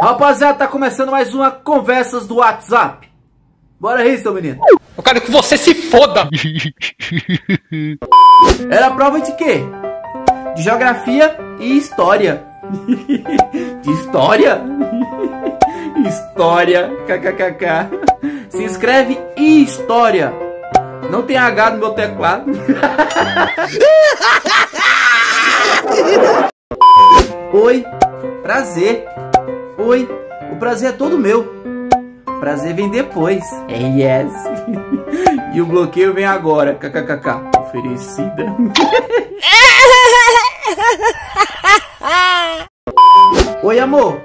Rapaziada, tá começando mais uma Conversas do WhatsApp. Bora aí, seu menino. Eu quero que você se foda! Era prova de quê? De geografia e história. de história? história. KKKK. Se inscreve em história. Não tem H no meu teclado. Oi, prazer. Oi, o prazer é todo meu. Prazer vem depois. É yes. e o bloqueio vem agora. KKKK. Oferecida. Oi, amor.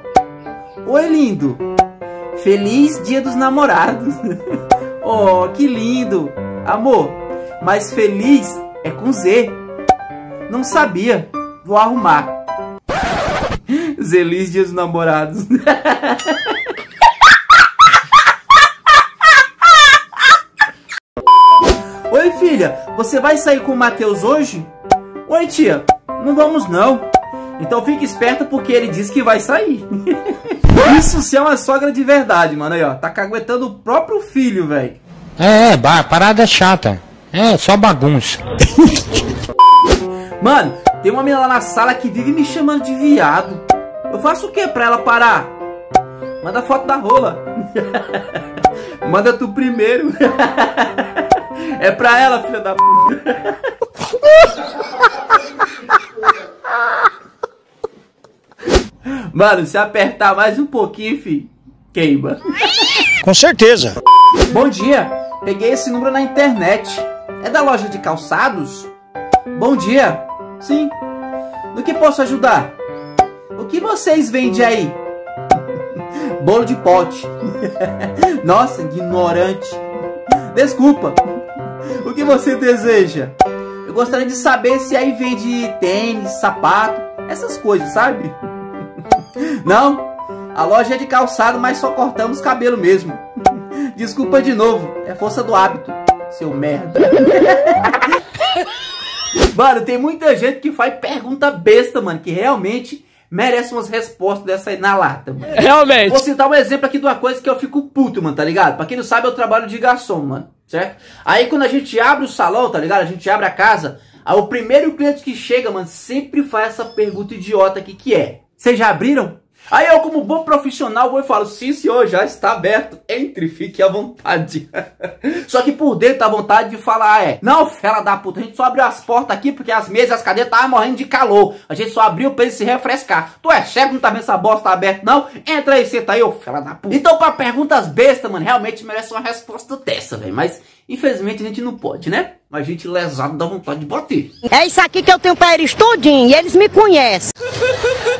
Oi, lindo. Feliz Dia dos Namorados. oh, que lindo. Amor, mas feliz é com Z. Não sabia. Vou arrumar. Feliz Dia dos Namorados. Oi, filha. Você vai sair com o Matheus hoje? Oi, tia. Não vamos, não. Então fique esperta porque ele disse que vai sair. Isso se é uma sogra de verdade, mano. Aí, ó. Tá caguetando o próprio filho, velho. É, é, parada é chata. É, só bagunça. Mano, tem uma menina lá na sala que vive me chamando de viado. Eu faço o que pra ela parar? Manda foto da rola. Manda tu primeiro. é pra ela, filha da puta. Mano, se apertar mais um pouquinho, fi, queima. Com certeza. Bom dia, peguei esse número na internet. É da loja de calçados? Bom dia. Sim. No que posso ajudar? O que vocês vendem aí? Bolo de pote. Nossa, ignorante. Desculpa. O que você deseja? Eu gostaria de saber se aí vende tênis, sapato, essas coisas, sabe? Não, a loja é de calçado, mas só cortamos cabelo mesmo. Desculpa de novo, é força do hábito, seu merda. Mano, tem muita gente que faz pergunta besta, mano, que realmente merece umas respostas dessa aí na lata, mano. Realmente. Vou citar um exemplo aqui de uma coisa que eu fico puto, mano, tá ligado? Pra quem não sabe, eu trabalho de garçom, mano, certo? Aí quando a gente abre o salão, tá ligado? A gente abre a casa, aí o primeiro cliente que chega, mano, sempre faz essa pergunta idiota aqui, que é... Vocês já abriram? Aí eu, como bom profissional, vou e falo, sim senhor, já está aberto, entre, fique à vontade. só que por dentro a vontade de falar é, não, fela da puta, a gente só abriu as portas aqui porque as mesas as cadeiras estavam morrendo de calor. A gente só abriu pra ele se refrescar. Tu é chefe, não tá vendo essa bosta aberta não? Entra aí, senta aí, ô fela da puta. Então pra perguntas bestas, mano, realmente merece uma resposta dessa, velho. Mas infelizmente a gente não pode, né? Mas a gente lesado dá vontade de bater. É isso aqui que eu tenho pra eles tudinho, e eles me conhecem.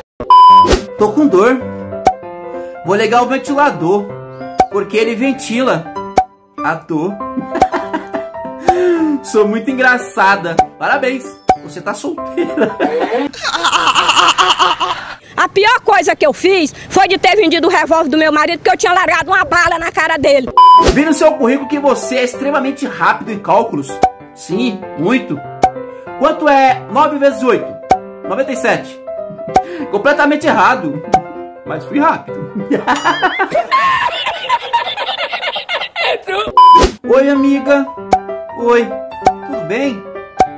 Tô com dor. Vou ligar o ventilador, porque ele ventila a dor. Sou muito engraçada. Parabéns, você tá solteira. A pior coisa que eu fiz foi de ter vendido o revólver do meu marido, porque eu tinha largado uma bala na cara dele. Vi no seu currículo que você é extremamente rápido em cálculos. Sim, muito. Quanto é 9 vezes 8? 97. Completamente errado. Mas fui rápido. Oi, amiga. Oi. Tudo bem?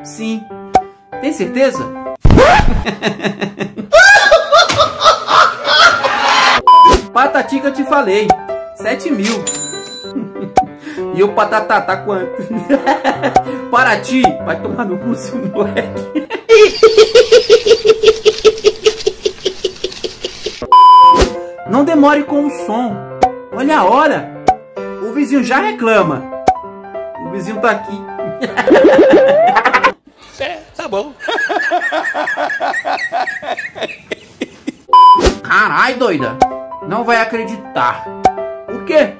Sim. Tem certeza? Patati que eu te falei. 7 mil. E o patatá tá quanto? Paraty, vai tomar no cu, seu moleque. Não demore com o som. Olha a hora. O vizinho já reclama. O vizinho tá aqui. É, tá bom. Carai, doida. Não vai acreditar. O quê?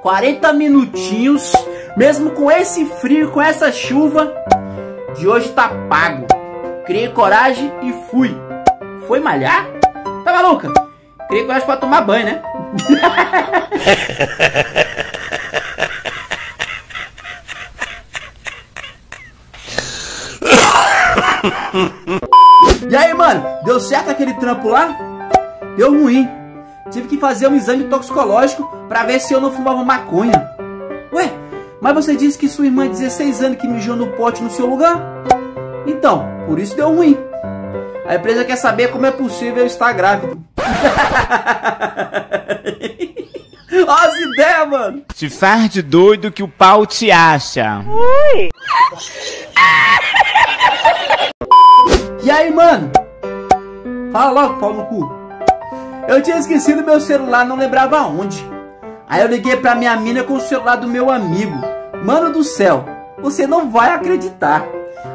40 minutinhos, mesmo com esse frio, com essa chuva, de hoje tá pago. Criei coragem e fui. Foi malhar? Tá maluca? Criei coragem pra tomar banho, né? e aí, mano? Deu certo aquele trampo lá? Deu ruim. tive que fazer um exame toxicológico para ver se eu não fumava maconha. Ué, mas você disse que sua irmã de 16 anos que mijou no pote no seu lugar? Então, por isso deu ruim. A empresa quer saber como é possível eu estar grávido. Olha as ideias, mano. Se faz de doido que o pau te acha. E aí, mano? Fala logo, pau no cu. Eu tinha esquecido meu celular, não lembrava onde. Aí eu liguei pra minha mina com o celular do meu amigo. Mano do céu, você não vai acreditar.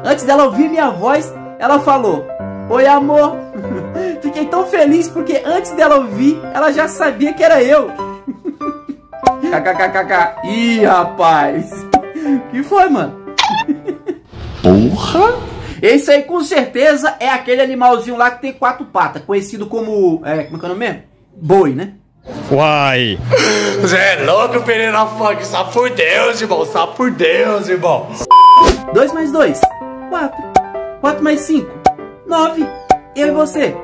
Antes dela ouvir minha voz, ela falou: Oi, amor. Fiquei tão feliz porque antes dela ouvir, ela já sabia que era eu. KKKKK. Ih, rapaz. que foi, mano? Porra! Esse aí com certeza é aquele animalzinho lá que tem quatro patas, conhecido como. É, como é que é o nome mesmo? Boi, né? Uai! Você é louco, Pereira Funk? Só por Deus, irmão. Só por Deus, irmão. 2 mais 2, 4. 4 mais 5, 9. Eu e você,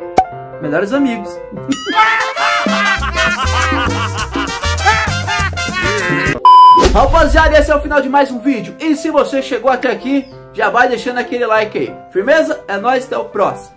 melhores amigos. Rapaziada, esse é o final de mais um vídeo. E se você chegou até aqui, já vai deixando aquele like aí. Firmeza? É nóis, até o próximo.